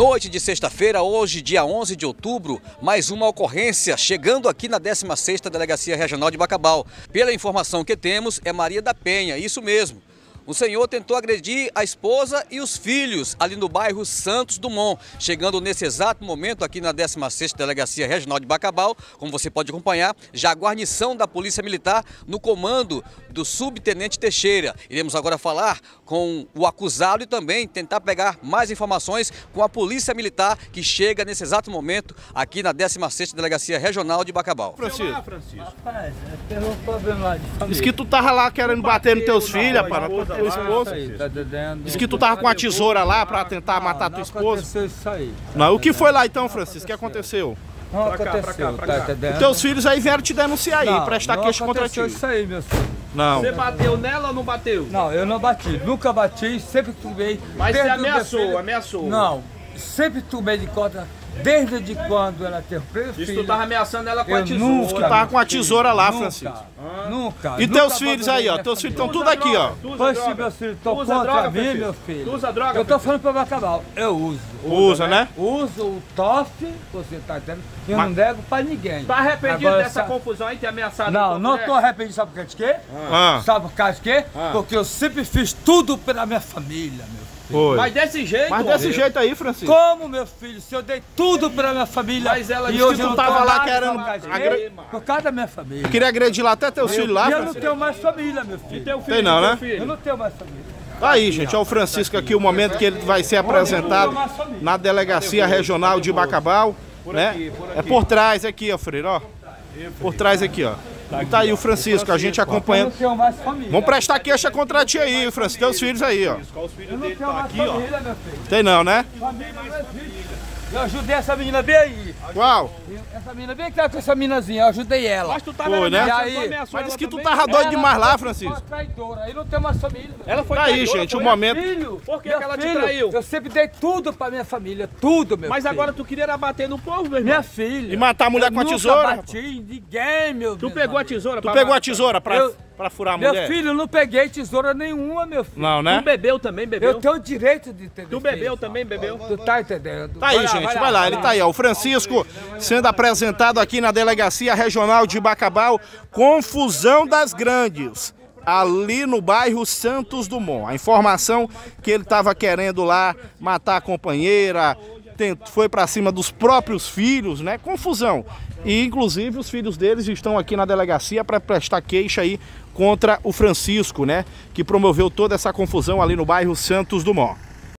Noite de sexta-feira, hoje, dia 11 de outubro, mais uma ocorrência chegando aqui na 16ª Delegacia Regional de Bacabal. Pela informação que temos, é Maria da Penha, isso mesmo. O senhor tentou agredir a esposa e os filhos ali no bairro Santos Dumont, chegando nesse exato momento aqui na 16ª Delegacia Regional de Bacabal, como você pode acompanhar, já a guarnição da Polícia Militar no comando do subtenente Teixeira. Iremos agora falar com o acusado e também tentar pegar mais informações com a Polícia Militar que chega nesse exato momento aqui na 16ª Delegacia Regional de Bacabal. Francisco, Rapaz, teve um problema lá de família. diz que tu tava lá querendo bater nos teus filhos, rapaz, tua esposa. Aí, tá? Diz que tu tava com a tesoura lá pra tentar matar tua Não esposa. aconteceu isso aí. Não, o que foi lá então, Francisco? O que aconteceu? Não aconteceu, tá entendendo? Os teus filhos aí vieram te denunciar aí, não, prestar não queixa contra ti. aconteceu isso aí, meu filho. Não. Você bateu nela ou não bateu? Não, eu não bati. Nunca bati, sempre tomei. Mas você ameaçou, ameaçou. Não, sempre tomei de conta, desde de quando ela teve preso. Isso tu tava ameaçando ela com Eu a tesoura. nunca- Tu tava com a tesoura lá, Nunca, Francisco. Nunca. E nunca teus filhos aí, ó, teus filhos estão tudo aqui, ó. Pois droga? meus filhos estão usa contra droga, mim, meu filho. Tu usa droga, Eu tô falando pra acabar. Eu uso. Usa, né? Uso o TOF, você tá entendendo? Eu Mas- não nego pra ninguém. Tá arrependido Agora, dessa sa- confusão aí, ter ameaçado Não, não tô arrependido, sabe por causa de quê? Ah, Sabe por causa de quê? Porque eu sempre fiz tudo pela minha família, meu filho. Mas desse jeito, Mas desse jeito aí, Francisco. Como, meu filho, se eu dei tudo pela minha família Mas ela e disse hoje que eu tu não tava lá querendo agre-? Por causa da minha família. Queria agredir lá até teus filhos lá, e eu não tenho mais família, meu filho. teu filho, Tem não, né? filho. Eu não tenho mais família. Aí, gente, ó o Francisco aqui, o momento que ele vai ser apresentado na Delegacia Regional de Bacabal, né? É por trás aqui, ó, Freire, ó. Por trás aqui, ó. E tá aí o Francisco, a gente acompanhando. Vamos prestar queixa contra ti aí, Francisco, teus filhos aí, ó. Eu não tenho mais família, meu filho. Tem não, né? Eu ajudei essa menina bem aí. Qual? Essa menina bem que tá com essa meninazinha, eu ajudei ela. Mas tu tava né? ameaçando, E tu aí? Mas disse ela que tu tava doido demais lá, foi Francisco. Uma traidora, aí não tem mais família. Ela foi Tá aí, traidora, gente, o foi? momento. Filho, Por que que ela te filho, traiu? Eu sempre dei tudo pra minha família, tudo, meu Mas filho. agora tu queria bater no povo, meu irmão. Minha filha. E matar a mulher eu com a nunca tesoura? bati em ninguém, meu Tu pegou a tesoura Tu pegou a tesoura pra, Eu- pra furar a Meu mulher? filho, eu não peguei tesoura nenhuma, meu filho. Não, Tu né? bebeu também, bebeu? Eu tenho o direito de ter Tu bebeu também, bebeu? Tu tá entendendo? Tá aí, gente, vai lá, ele tá aí, ó. O Francisco sendo apresentado aqui na Delegacia Regional de Bacabal. Confusão das Grandes. Ali no bairro Santos Dumont. A informação que ele estava querendo lá matar a companheira, foi pra cima dos próprios filhos, né? Confusão. E inclusive os filhos deles estão aqui na delegacia para prestar queixa aí contra o Francisco, né? Que promoveu toda essa confusão ali no bairro Santos Dumont.